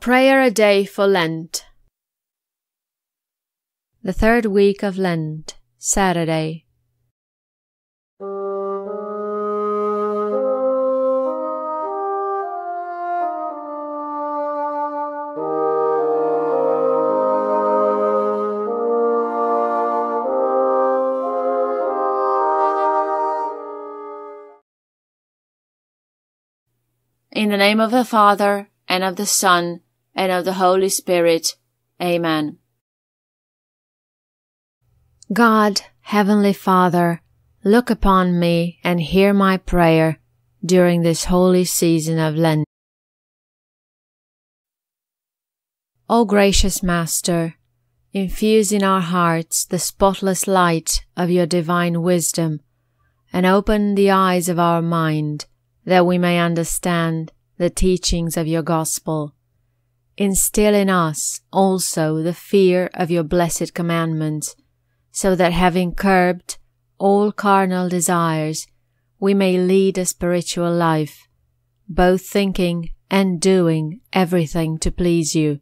Prayer a Day for Lent. The third week of Lent, Saturday. In the name of the Father, and of the Son, and of the Holy Spirit. Amen. God, Heavenly Father, look upon me and hear my prayer during this holy season of Lent. O gracious Master, infuse in our hearts the spotless light of your divine wisdom, and open the eyes of our mind that we may understand the teachings of your gospel. Instill in us also the fear of your blessed commandments, so that having curbed all carnal desires, we may lead a spiritual life, both thinking and doing everything to please you.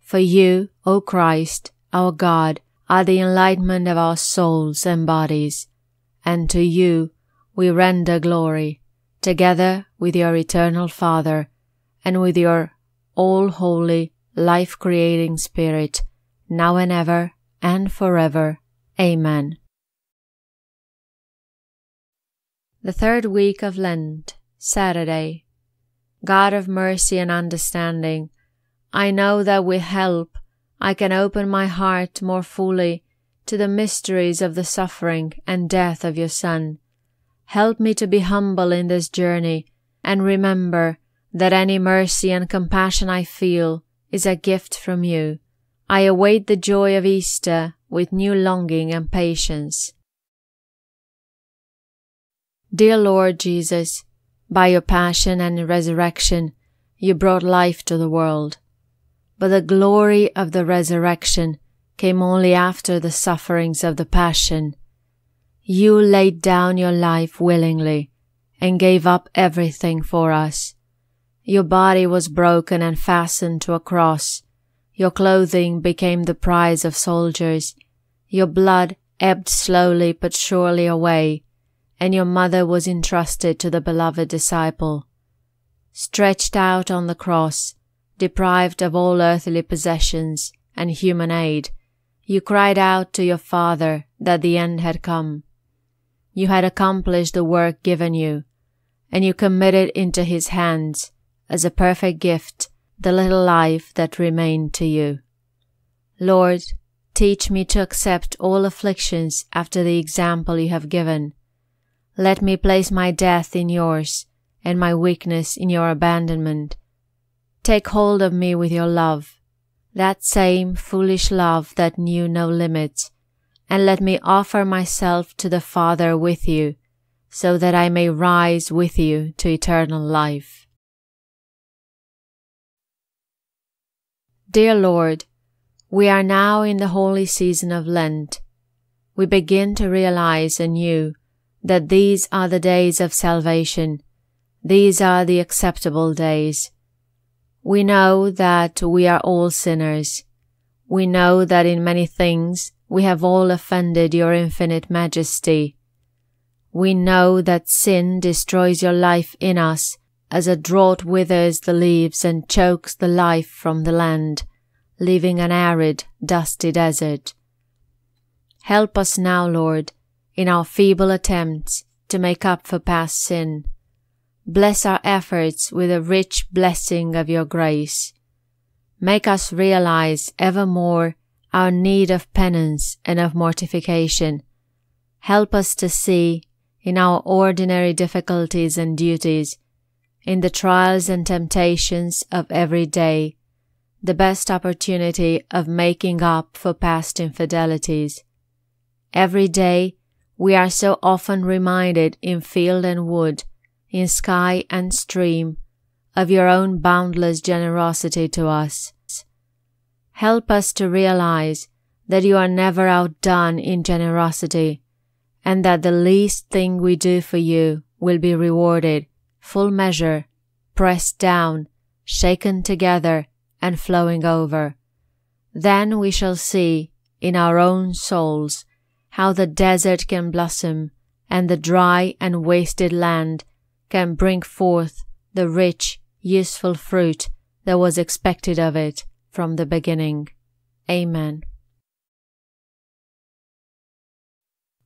For you, O Christ, our God, are the enlightenment of our souls and bodies, and to you we render glory together with your eternal Father and with your all holy, life creating Spirit, now and ever and forever. Amen. The third week of Lent, Saturday. God of mercy and understanding, I know that with help I can open my heart more fully to the mysteries of the suffering and death of your Son Help me to be humble in this journey and remember that any mercy and compassion I feel is a gift from you. I await the joy of Easter with new longing and patience. Dear Lord Jesus, by your passion and resurrection, you brought life to the world. But the glory of the resurrection came only after the sufferings of the passion you laid down your life willingly and gave up everything for us. Your body was broken and fastened to a cross. Your clothing became the prize of soldiers. Your blood ebbed slowly but surely away, and your mother was entrusted to the beloved disciple. Stretched out on the cross, deprived of all earthly possessions and human aid, you cried out to your Father that the end had come you had accomplished the work given you, and you committed into his hands, as a perfect gift, the little life that remained to you. Lord, teach me to accept all afflictions after the example you have given. Let me place my death in yours, and my weakness in your abandonment. Take hold of me with your love, that same foolish love that knew no limits, and let me offer myself to the Father with you, so that I may rise with you to eternal life. Dear Lord, we are now in the holy season of Lent. We begin to realize anew that these are the days of salvation. These are the acceptable days. We know that we are all sinners. We know that in many things we have all offended your infinite majesty. We know that sin destroys your life in us as a drought withers the leaves and chokes the life from the land, leaving an arid, dusty desert. Help us now, Lord, in our feeble attempts to make up for past sin. Bless our efforts with a rich blessing of your grace. Make us realize ever more our need of penance and of mortification. Help us to see, in our ordinary difficulties and duties, in the trials and temptations of every day, the best opportunity of making up for past infidelities. Every day we are so often reminded in field and wood, in sky and stream, of your own boundless generosity to us. Help us to realize that you are never outdone in generosity and that the least thing we do for you will be rewarded, full measure, pressed down, shaken together, and flowing over. Then we shall see in our own souls how the desert can blossom and the dry and wasted land can bring forth the rich, useful fruit that was expected of it from the beginning. Amen.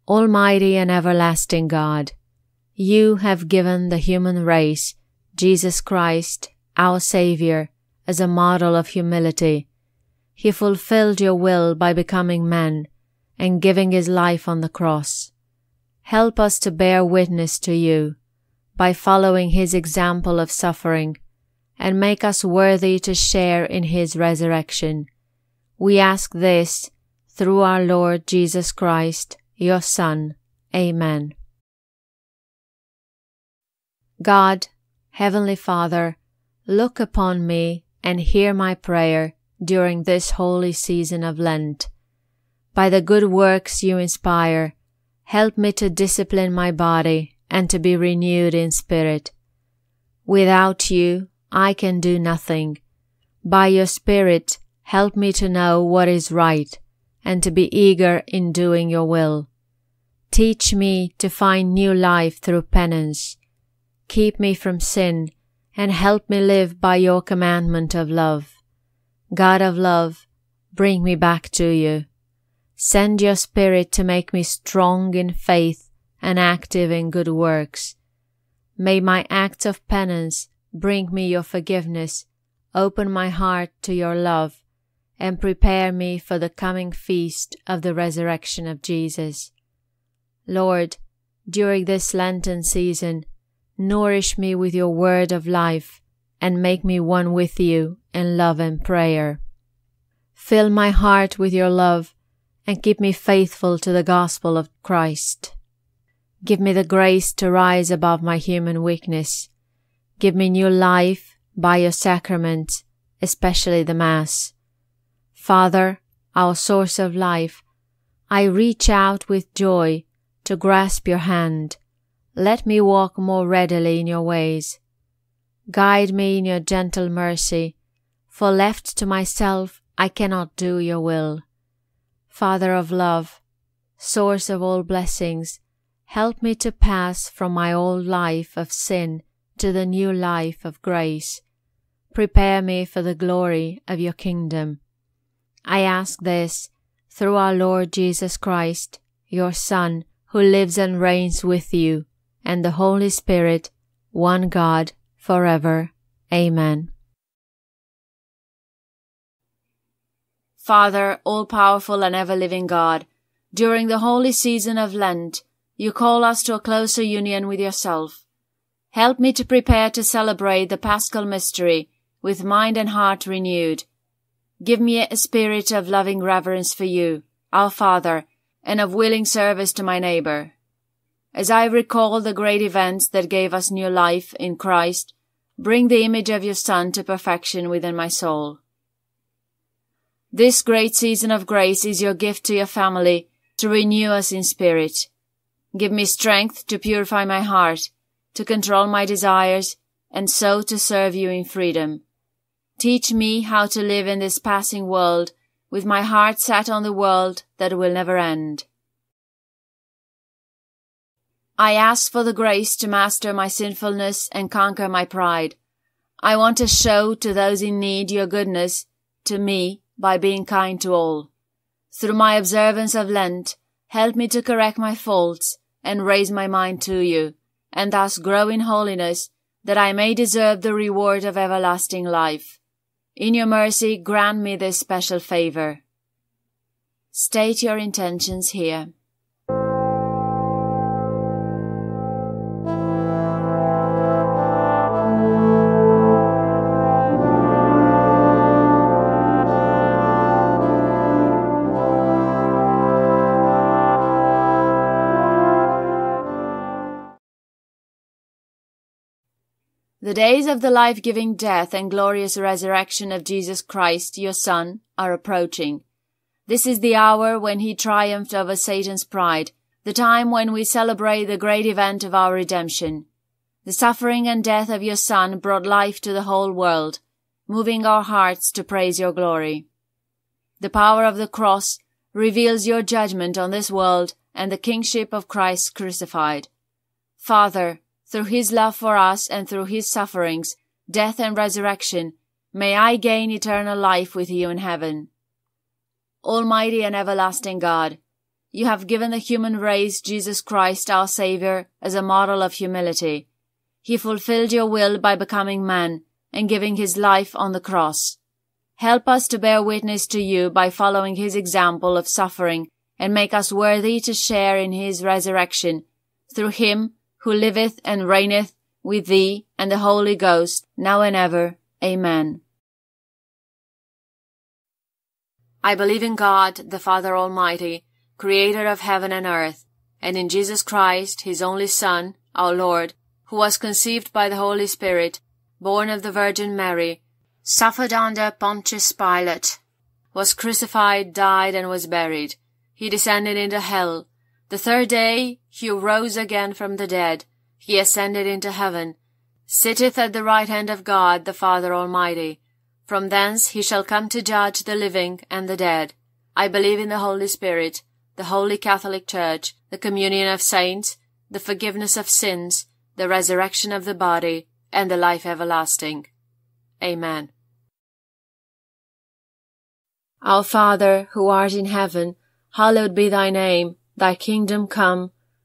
Almighty and everlasting God, you have given the human race Jesus Christ, our Saviour, as a model of humility. He fulfilled your will by becoming man and giving his life on the cross. Help us to bear witness to you by following his example of suffering and make us worthy to share in his resurrection. We ask this through our Lord Jesus Christ, your Son. Amen. God, Heavenly Father, look upon me and hear my prayer during this holy season of Lent. By the good works you inspire, help me to discipline my body and to be renewed in spirit. Without you, I can do nothing. By your Spirit, help me to know what is right and to be eager in doing your will. Teach me to find new life through penance. Keep me from sin and help me live by your commandment of love. God of love, bring me back to you. Send your Spirit to make me strong in faith and active in good works. May my acts of penance bring me your forgiveness, open my heart to your love, and prepare me for the coming feast of the resurrection of Jesus. Lord, during this Lenten season, nourish me with your word of life and make me one with you in love and prayer. Fill my heart with your love and keep me faithful to the gospel of Christ. Give me the grace to rise above my human weakness. Give me new life by your sacrament, especially the Mass. Father, our source of life, I reach out with joy to grasp your hand let me walk more readily in your ways. Guide me in your gentle mercy, for left to myself I cannot do your will. Father of love, source of all blessings, help me to pass from my old life of sin to the new life of grace. Prepare me for the glory of your kingdom. I ask this through our Lord Jesus Christ, your Son, who lives and reigns with you and the Holy Spirit, one God, forever. Amen. Father, all powerful and ever living God, during the holy season of Lent, you call us to a closer union with yourself. Help me to prepare to celebrate the paschal mystery with mind and heart renewed. Give me a spirit of loving reverence for you, our Father, and of willing service to my neighbor. As I recall the great events that gave us new life in Christ, bring the image of your Son to perfection within my soul. This great season of grace is your gift to your family to renew us in spirit. Give me strength to purify my heart, to control my desires, and so to serve you in freedom. Teach me how to live in this passing world with my heart set on the world that will never end. I ask for the grace to master my sinfulness and conquer my pride. I want to show to those in need your goodness to me by being kind to all. Through my observance of Lent, help me to correct my faults and raise my mind to you, and thus grow in holiness, that I may deserve the reward of everlasting life. In your mercy, grant me this special favor. State your intentions here. Days of the life-giving death and glorious resurrection of Jesus Christ, your Son, are approaching. This is the hour when he triumphed over Satan's pride, the time when we celebrate the great event of our redemption. The suffering and death of your Son brought life to the whole world. moving our hearts to praise your glory. The power of the cross reveals your judgment on this world and the kingship of Christ crucified. Father, through his love for us and through his sufferings, death and resurrection, may I gain eternal life with you in heaven. Almighty and everlasting God, you have given the human race Jesus Christ our Saviour as a model of humility. He fulfilled your will by becoming man and giving his life on the cross. Help us to bear witness to you by following his example of suffering and make us worthy to share in his resurrection through him who liveth and reigneth with thee and the Holy Ghost now and ever. Amen. I believe in God, the Father Almighty, creator of heaven and earth, and in Jesus Christ, his only Son, our Lord, who was conceived by the Holy Spirit, born of the Virgin Mary, suffered under Pontius Pilate, was crucified, died, and was buried. He descended into hell. The third day he rose again from the dead. He ascended into heaven, sitteth at the right hand of God the Father Almighty. From thence he shall come to judge the living and the dead. I believe in the Holy Spirit, the Holy Catholic Church, the communion of saints, the forgiveness of sins, the resurrection of the body, and the life everlasting. Amen. Our Father, who art in heaven, hallowed be thy name, thy kingdom come,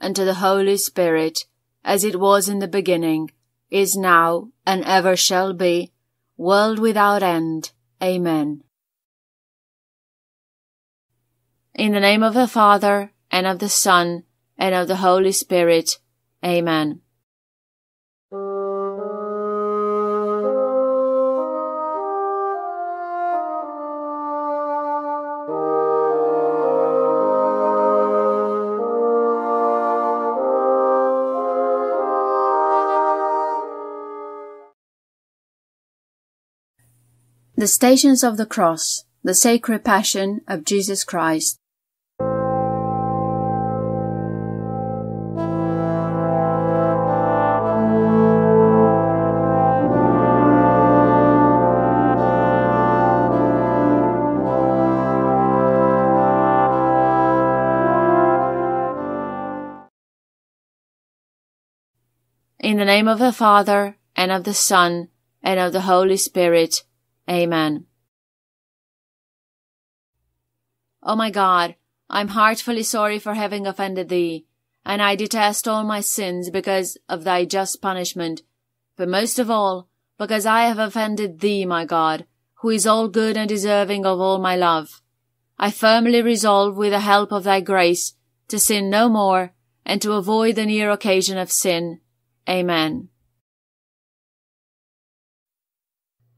and to the Holy Spirit, as it was in the beginning, is now, and ever shall be, world without end. Amen. In the name of the Father, and of the Son, and of the Holy Spirit. Amen. The Stations of the Cross, the Sacred Passion of Jesus Christ. In the name of the Father, and of the Son, and of the Holy Spirit, Amen. O my God, I am heartfully sorry for having offended thee, and I detest all my sins because of thy just punishment, but most of all, because I have offended thee, my God, who is all good and deserving of all my love. I firmly resolve, with the help of thy grace, to sin no more, and to avoid the near occasion of sin. Amen.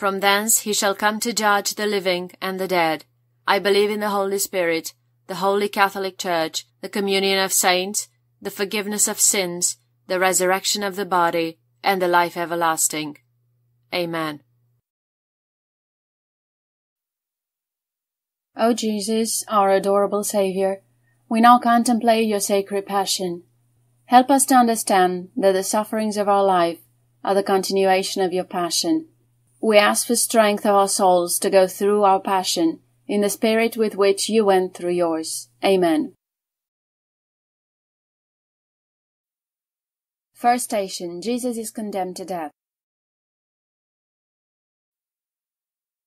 From thence he shall come to judge the living and the dead. I believe in the Holy Spirit, the Holy Catholic Church, the communion of saints, the forgiveness of sins, the resurrection of the body, and the life everlasting. Amen. O Jesus, our adorable Saviour, we now contemplate your sacred passion. Help us to understand that the sufferings of our life are the continuation of your passion. We ask for strength of our souls to go through our passion in the spirit with which you went through yours. Amen. First station Jesus is condemned to death.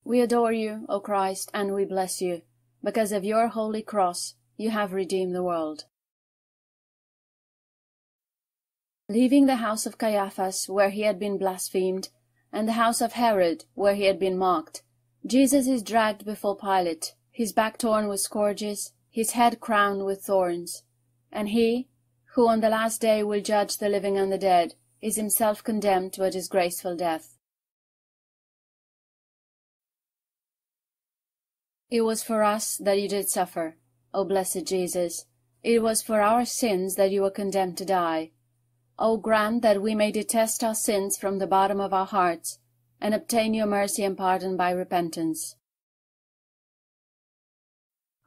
We adore you, O Christ, and we bless you. Because of your holy cross, you have redeemed the world. Leaving the house of Caiaphas, where he had been blasphemed, and the house of Herod, where he had been mocked, Jesus is dragged before Pilate, his back torn with scourges, his head crowned with thorns. And he, who on the last day will judge the living and the dead, is himself condemned to a disgraceful death. It was for us that you did suffer, O blessed Jesus. It was for our sins that you were condemned to die. O grant that we may detest our sins from the bottom of our hearts, and obtain your mercy and pardon by repentance.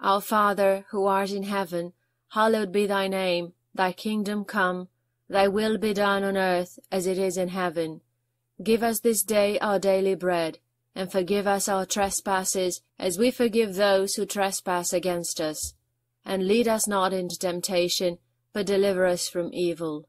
Our Father, who art in heaven, hallowed be thy name. Thy kingdom come, thy will be done on earth as it is in heaven. Give us this day our daily bread and forgive us our trespasses, as we forgive those who trespass against us. And lead us not into temptation, but deliver us from evil.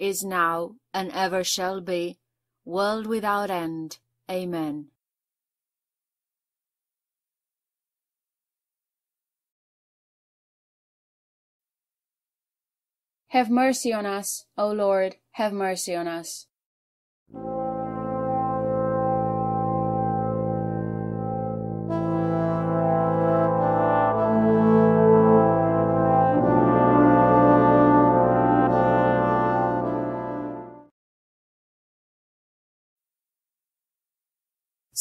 is now, and ever shall be, world without end. Amen. Have mercy on us, O Lord, have mercy on us.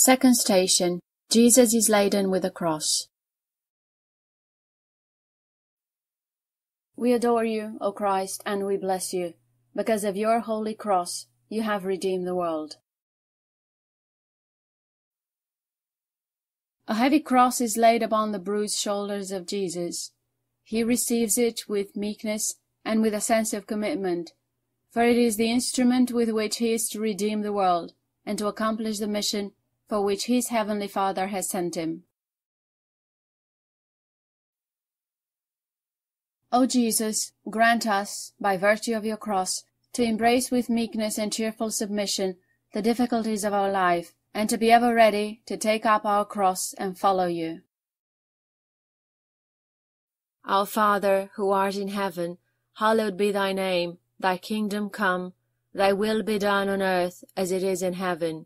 Second station Jesus is laden with a cross. We adore you, O Christ, and we bless you. Because of your holy cross, you have redeemed the world. A heavy cross is laid upon the bruised shoulders of Jesus. He receives it with meekness and with a sense of commitment, for it is the instrument with which he is to redeem the world and to accomplish the mission for which his heavenly Father has sent him. O Jesus, grant us, by virtue of your cross, to embrace with meekness and cheerful submission the difficulties of our life, and to be ever ready to take up our cross and follow you. Our Father, who art in heaven, hallowed be thy name. Thy kingdom come, thy will be done on earth as it is in heaven.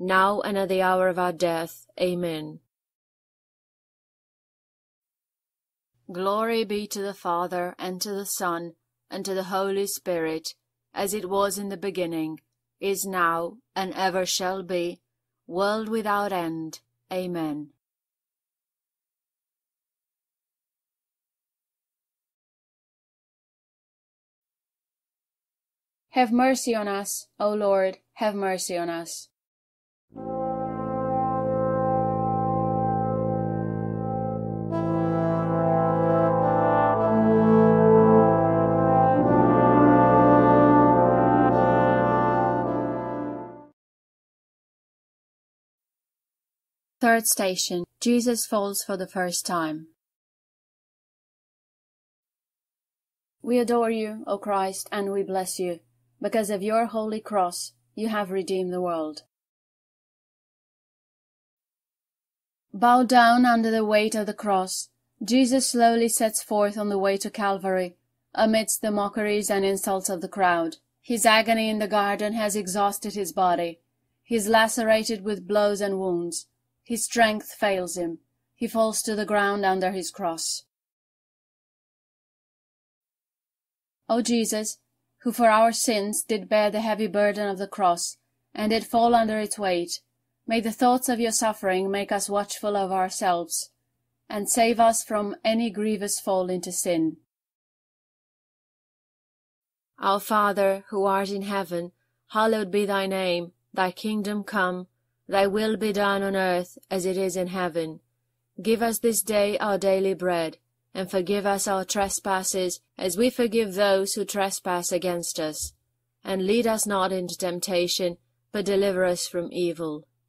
now and at the hour of our death. Amen. Glory be to the Father, and to the Son, and to the Holy Spirit, as it was in the beginning, is now, and ever shall be, world without end. Amen. Have mercy on us, O Lord, have mercy on us. Third station Jesus falls for the first time. We adore you, O Christ, and we bless you. Because of your holy cross, you have redeemed the world. Bowed down under the weight of the cross, Jesus slowly sets forth on the way to Calvary, amidst the mockeries and insults of the crowd. His agony in the garden has exhausted his body. He is lacerated with blows and wounds. His strength fails him. He falls to the ground under his cross. O Jesus, who for our sins did bear the heavy burden of the cross, and did fall under its weight, may the thoughts of your suffering make us watchful of ourselves, and save us from any grievous fall into sin. Our Father, who art in heaven, hallowed be thy name, thy kingdom come, Thy will be done on earth as it is in heaven. Give us this day our daily bread, and forgive us our trespasses as we forgive those who trespass against us. And lead us not into temptation, but deliver us from evil.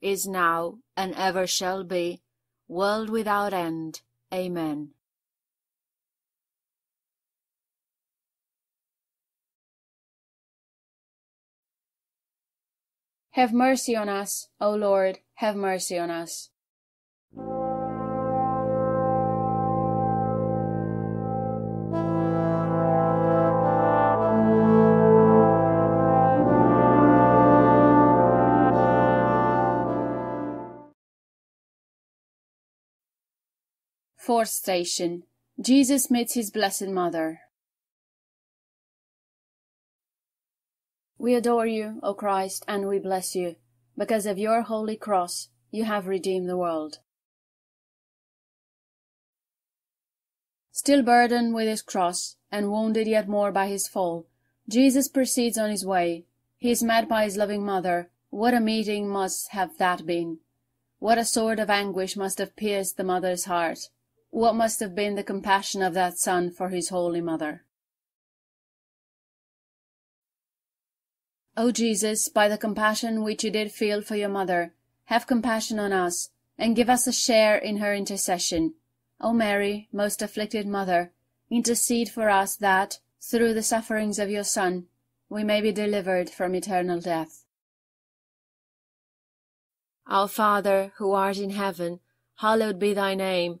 is now, and ever shall be, world without end. Amen. Have mercy on us, O Lord, have mercy on us. Fourth station Jesus meets his Blessed Mother. We adore you, O Christ, and we bless you. Because of your holy cross, you have redeemed the world. Still burdened with his cross, and wounded yet more by his fall, Jesus proceeds on his way. He is met by his loving mother. What a meeting must have that been! What a sword of anguish must have pierced the mother's heart! What must have been the compassion of that son for his holy mother! O Jesus, by the compassion which you did feel for your mother, have compassion on us, and give us a share in her intercession. O Mary, most afflicted Mother, intercede for us that, through the sufferings of your Son, we may be delivered from eternal death. Our Father, who art in heaven, hallowed be thy name,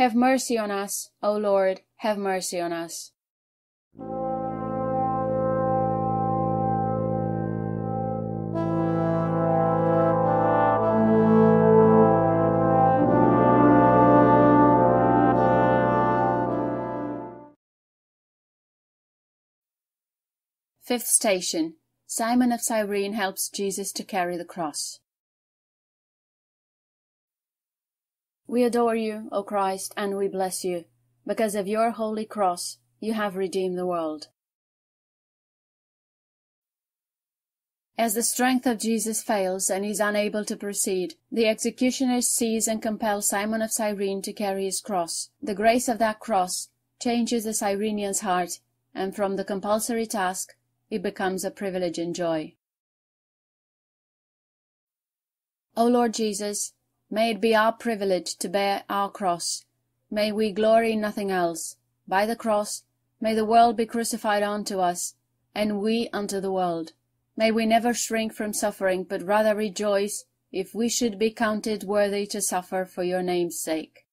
Have mercy on us, O Lord, have mercy on us. Fifth station Simon of Cyrene helps Jesus to carry the cross. We adore you, O Christ, and we bless you. Because of your holy cross, you have redeemed the world. As the strength of Jesus fails and is unable to proceed, the executioners seize and compel Simon of Cyrene to carry his cross. The grace of that cross changes the Cyrenian's heart, and from the compulsory task it becomes a privilege and joy. O Lord Jesus, may it be our privilege to bear our cross. May we glory in nothing else. By the cross, may the world be crucified unto us, and we unto the world. May we never shrink from suffering, but rather rejoice if we should be counted worthy to suffer for your name's sake.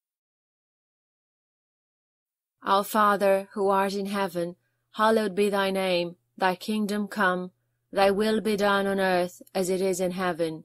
Our Father, who art in heaven, hallowed be thy name. Thy kingdom come, thy will be done on earth as it is in heaven.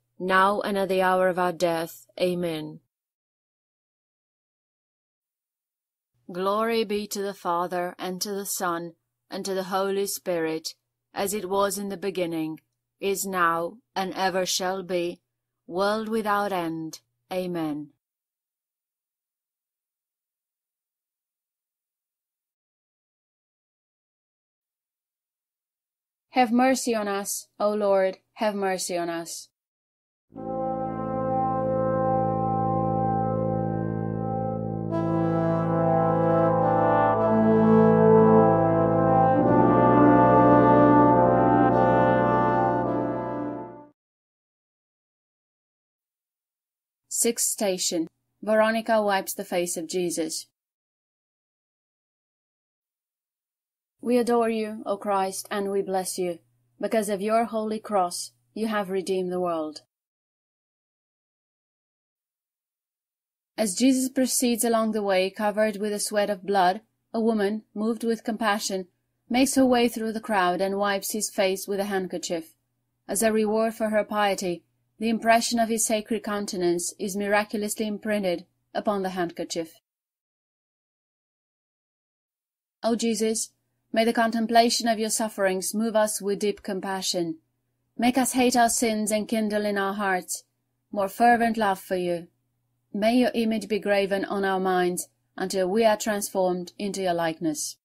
now and at the hour of our death. Amen. Glory be to the Father, and to the Son, and to the Holy Spirit, as it was in the beginning, is now, and ever shall be, world without end. Amen. Have mercy on us, O Lord, have mercy on us. Sixth station. Veronica wipes the face of Jesus. We adore you, O Christ, and we bless you. Because of your holy cross, you have redeemed the world. As Jesus proceeds along the way covered with the sweat of blood, a woman, moved with compassion, makes her way through the crowd and wipes his face with a handkerchief. As a reward for her piety, the impression of his sacred countenance is miraculously imprinted upon the handkerchief. O Jesus, May the contemplation of your sufferings move us with deep compassion. Make us hate our sins and kindle in our hearts more fervent love for you. May your image be graven on our minds until we are transformed into your likeness.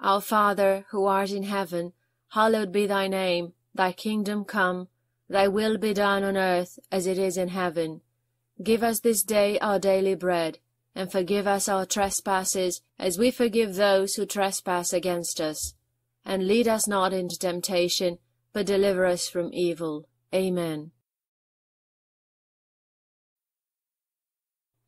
Our Father, who art in heaven, hallowed be thy name. Thy kingdom come, thy will be done on earth as it is in heaven. Give us this day our daily bread and forgive us our trespasses, as we forgive those who trespass against us. And lead us not into temptation, but deliver us from evil. Amen.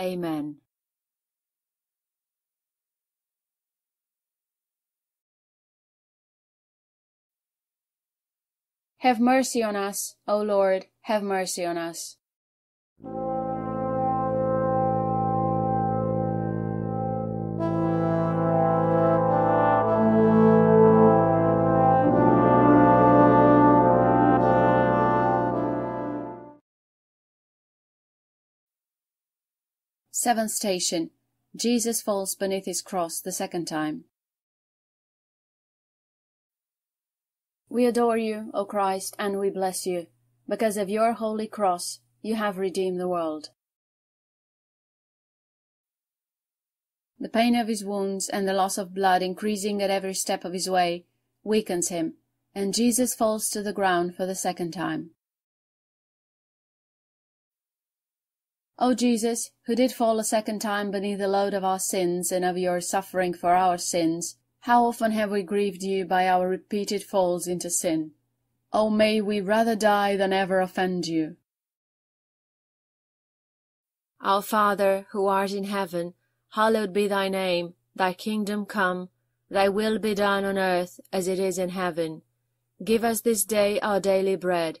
Amen. Have mercy on us, O Lord, have mercy on us. Seventh station. Jesus falls beneath his cross the second time. We adore you, O Christ, and we bless you. Because of your holy cross, you have redeemed the world. The pain of his wounds and the loss of blood increasing at every step of his way weakens him, and Jesus falls to the ground for the second time. O Jesus, who did fall a second time beneath the load of our sins and of your suffering for our sins, how often have we grieved you by our repeated falls into sin? O may we rather die than ever offend you. Our Father, who art in heaven, hallowed be thy name, thy kingdom come, thy will be done on earth as it is in heaven. Give us this day our daily bread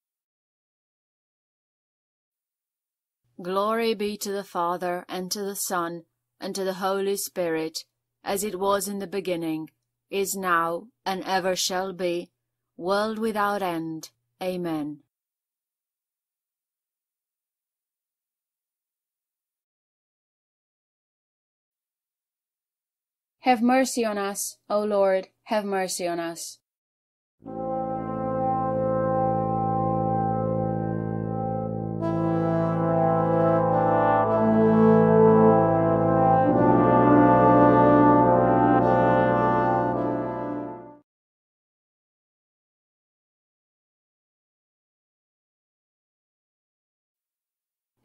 Glory be to the Father, and to the Son, and to the Holy Spirit, as it was in the beginning, is now, and ever shall be, world without end. Amen. Have mercy on us, O Lord, have mercy on us.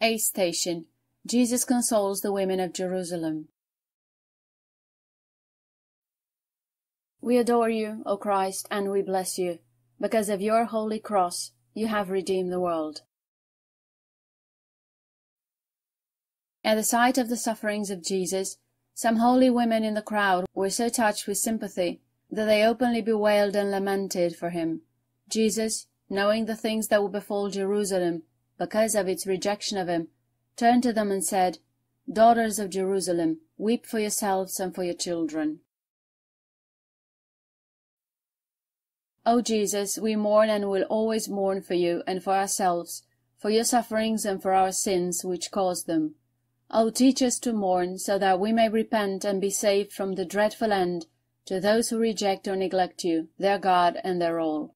Eighth station. Jesus consoles the women of Jerusalem. We adore you, O Christ, and we bless you. Because of your holy cross, you have redeemed the world. At the sight of the sufferings of Jesus, some holy women in the crowd were so touched with sympathy that they openly bewailed and lamented for him. Jesus, knowing the things that would befall Jerusalem, because of its rejection of him, turned to them and said, Daughters of Jerusalem, weep for yourselves and for your children. O Jesus, we mourn and will always mourn for you and for ourselves, for your sufferings and for our sins which caused them. O teach us to mourn, so that we may repent and be saved from the dreadful end to those who reject or neglect you, their God and their all.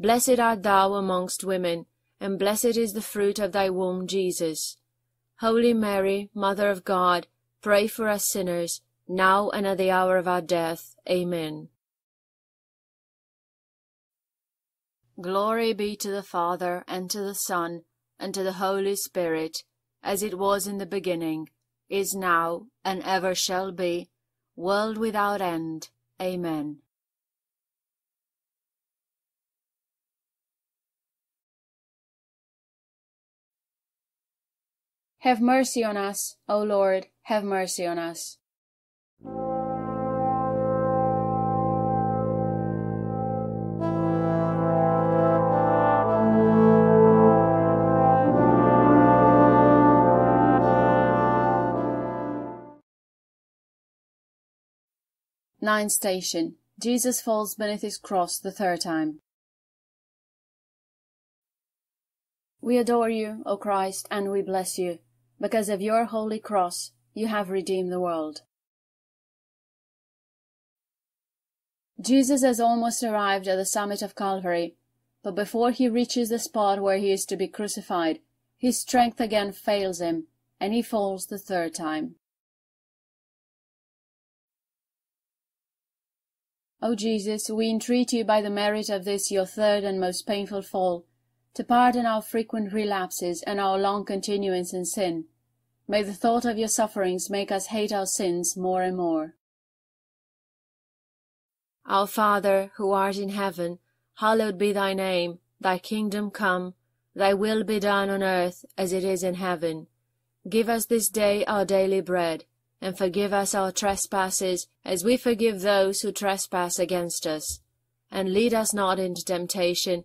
Blessed art thou amongst women, and blessed is the fruit of thy womb, Jesus. Holy Mary, Mother of God, pray for us sinners, now and at the hour of our death. Amen. Glory be to the Father, and to the Son, and to the Holy Spirit, as it was in the beginning, is now, and ever shall be, world without end. Amen. Have mercy on us, O Lord, have mercy on us. Ninth station. Jesus falls beneath his cross the third time. We adore you, O Christ, and we bless you. Because of your holy cross, you have redeemed the world. Jesus has almost arrived at the summit of Calvary, but before he reaches the spot where he is to be crucified, his strength again fails him, and he falls the third time. O Jesus, we entreat you by the merit of this your third and most painful fall, to pardon our frequent relapses and our long continuance in sin. May the thought of your sufferings make us hate our sins more and more. Our Father, who art in heaven, hallowed be thy name. Thy kingdom come, thy will be done on earth as it is in heaven. Give us this day our daily bread, and forgive us our trespasses as we forgive those who trespass against us. And lead us not into temptation,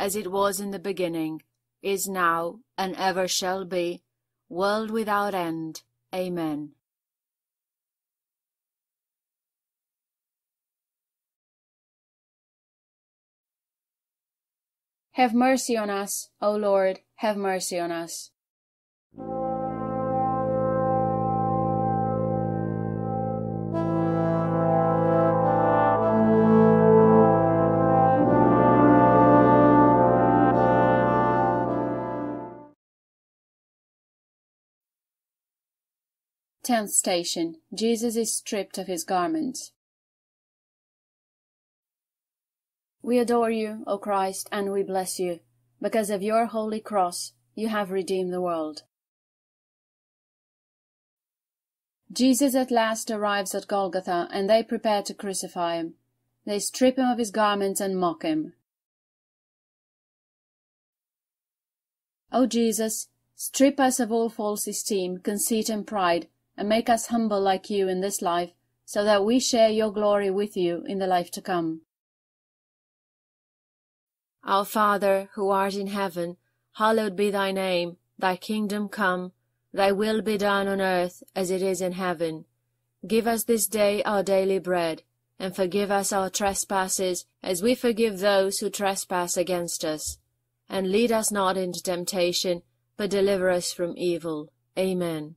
as it was in the beginning, is now, and ever shall be, world without end. Amen. Have mercy on us, O Lord, have mercy on us. Tenth station. Jesus is stripped of his garments. We adore you, O Christ, and we bless you. Because of your holy cross, you have redeemed the world. Jesus at last arrives at Golgotha, and they prepare to crucify him. They strip him of his garments and mock him. O Jesus, strip us of all false esteem, conceit, and pride, and make us humble like you in this life, so that we share your glory with you in the life to come. Our Father, who art in heaven, hallowed be thy name. Thy kingdom come, thy will be done on earth as it is in heaven. Give us this day our daily bread, and forgive us our trespasses as we forgive those who trespass against us. And lead us not into temptation, but deliver us from evil. Amen.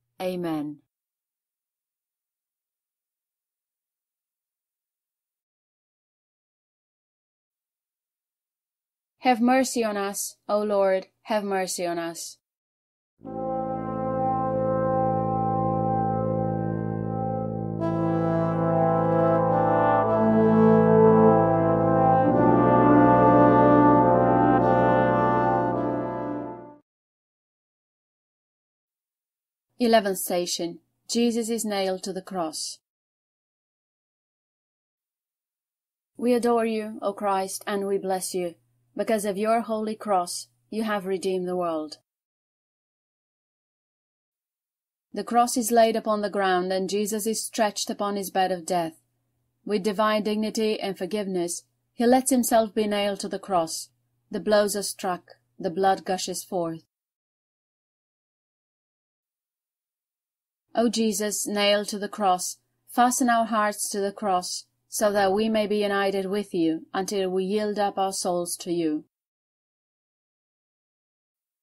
Amen. Have mercy on us, O Lord, have mercy on us. Eleventh station. Jesus is nailed to the cross. We adore you, O Christ, and we bless you. Because of your holy cross, you have redeemed the world. The cross is laid upon the ground, and Jesus is stretched upon his bed of death. With divine dignity and forgiveness, he lets himself be nailed to the cross. The blows are struck, the blood gushes forth. O Jesus, nailed to the cross, fasten our hearts to the cross, so that we may be united with you until we yield up our souls to you.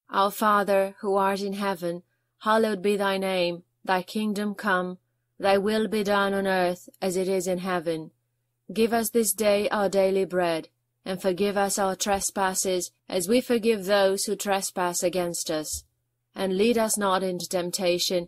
Our Father, who art in heaven, hallowed be thy name. thy kingdom come, thy will be done on earth as it is in heaven. Give us this day our daily bread, and forgive us our trespasses as we forgive those who trespass against us. And lead us not into temptation,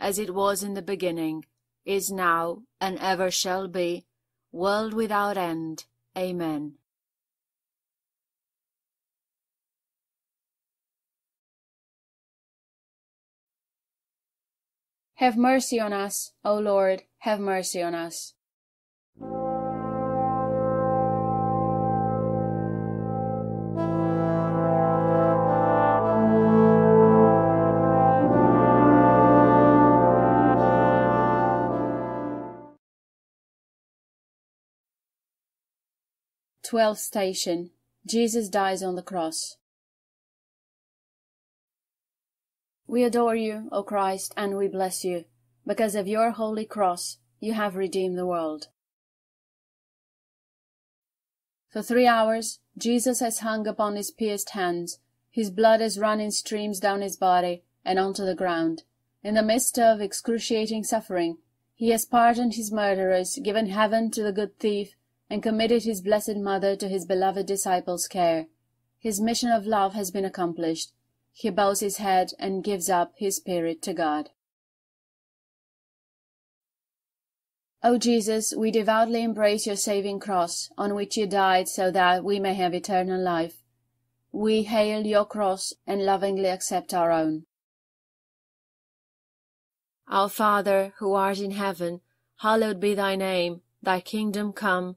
as it was in the beginning, is now, and ever shall be, world without end. Amen. Have mercy on us, O Lord, have mercy on us. Twelfth station Jesus dies on the cross. We adore you, O Christ, and we bless you. Because of your holy cross, you have redeemed the world. For three hours, Jesus has hung upon his pierced hands. His blood has run in streams down his body and onto the ground. In the midst of excruciating suffering, he has pardoned his murderers, given heaven to the good thief, and committed his blessed mother to his beloved disciples' care. His mission of love has been accomplished. He bows his head and gives up his spirit to God. O Jesus, we devoutly embrace your saving cross, on which you died so that we may have eternal life. We hail your cross and lovingly accept our own. Our Father, who art in heaven, hallowed be thy name. Thy kingdom come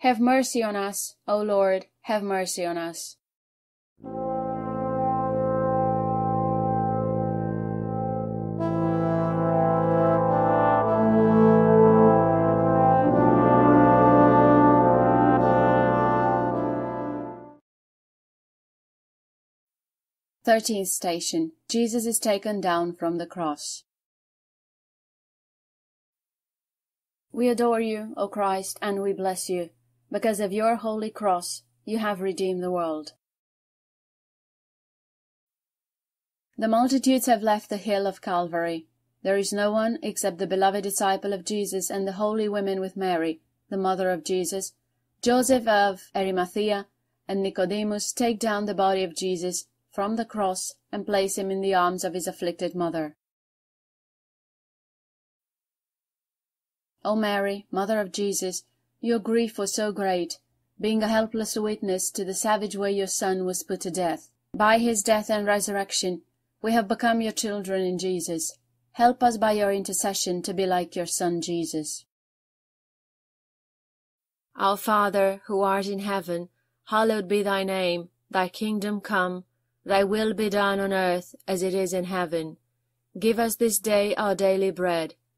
Have mercy on us, O Lord, have mercy on us. Thirteenth station Jesus is taken down from the cross. We adore you, O Christ, and we bless you. Because of your holy cross, you have redeemed the world. The multitudes have left the hill of Calvary. There is no one except the beloved disciple of Jesus and the holy women with Mary, the mother of Jesus, Joseph of Arimathea, and Nicodemus take down the body of Jesus from the cross and place him in the arms of his afflicted mother. O Mary, mother of Jesus, your grief was so great, being a helpless witness to the savage way your Son was put to death. By his death and resurrection, we have become your children in Jesus. Help us by your intercession to be like your Son Jesus. Our Father, who art in heaven, hallowed be thy name. Thy kingdom come, thy will be done on earth as it is in heaven. Give us this day our daily bread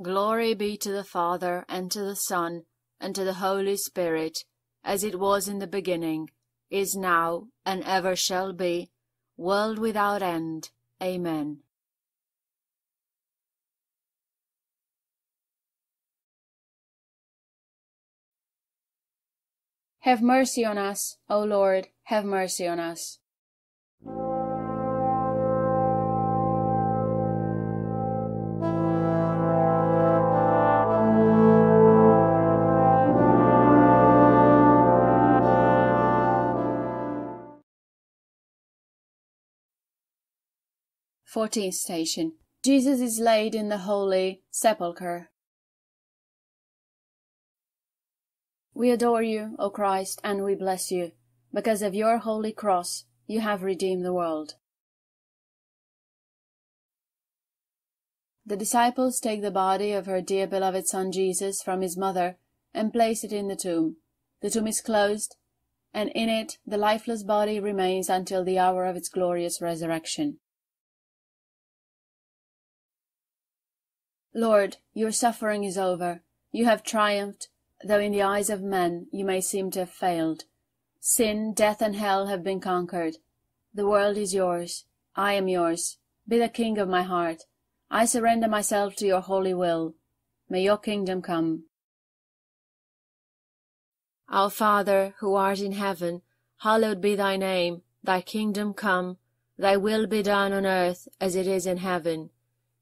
Glory be to the Father, and to the Son, and to the Holy Spirit, as it was in the beginning, is now, and ever shall be, world without end. Amen. Have mercy on us, O Lord, have mercy on us. Fourteenth station. Jesus is laid in the holy sepulchre. We adore you, O Christ, and we bless you. Because of your holy cross, you have redeemed the world. The disciples take the body of her dear beloved Son Jesus from his mother and place it in the tomb. The tomb is closed, and in it the lifeless body remains until the hour of its glorious resurrection. Lord, your suffering is over. You have triumphed, though in the eyes of men you may seem to have failed. Sin, death, and hell have been conquered. The world is yours. I am yours. Be the king of my heart. I surrender myself to your holy will. May your kingdom come. Our Father, who art in heaven, hallowed be thy name. Thy kingdom come. Thy will be done on earth as it is in heaven.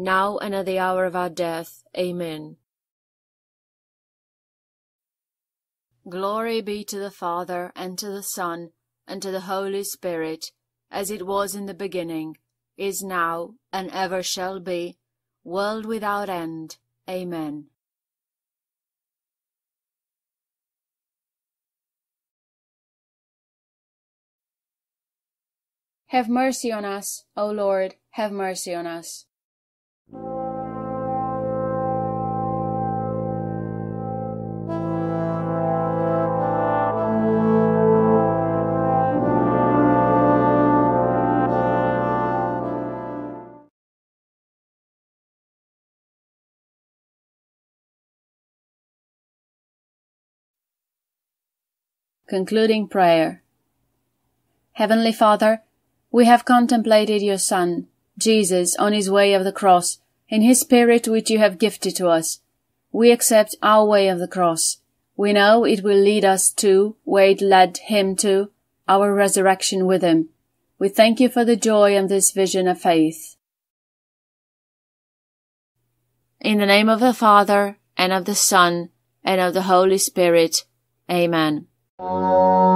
now and at the hour of our death. Amen. Glory be to the Father, and to the Son, and to the Holy Spirit, as it was in the beginning, is now, and ever shall be, world without end. Amen. Have mercy on us, O Lord, have mercy on us. Concluding Prayer Heavenly Father, we have contemplated your Son, Jesus, on his way of the cross, in his Spirit which you have gifted to us. We accept our way of the cross. We know it will lead us to, where it led him to, our resurrection with him. We thank you for the joy of this vision of faith. In the name of the Father, and of the Son, and of the Holy Spirit. Amen. Música